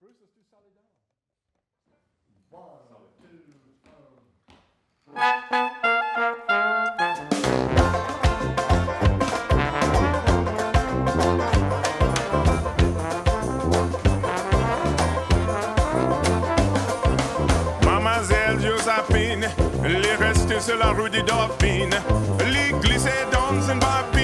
Bruce, let's do Sali Dame. One, two. Mademoiselle Josephine, les restés sur la rue des Dauphines, les glisser dans une babine,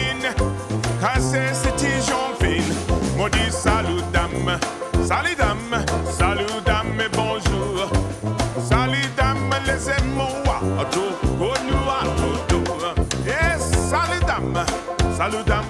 salut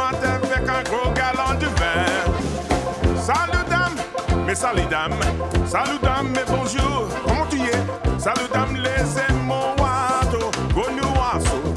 avec un gros galon de vin. Salut dame, mais salut dame, salut dame, mais bonjour, comment tu es? Salut dame, les émois, go nous à sauter.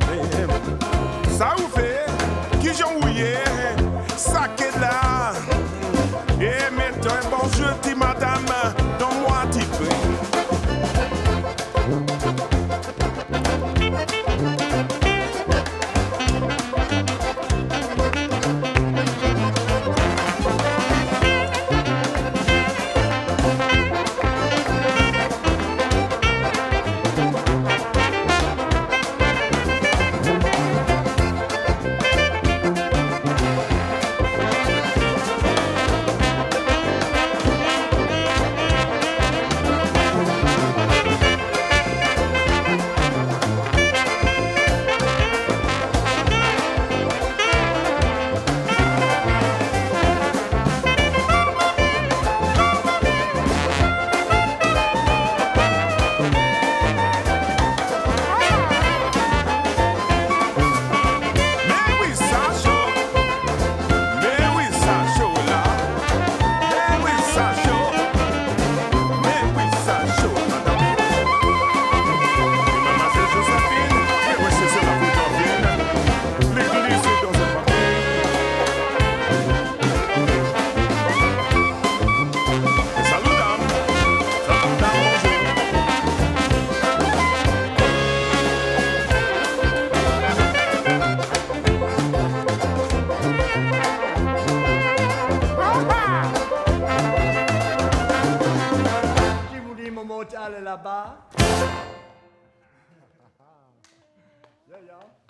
Là-bas.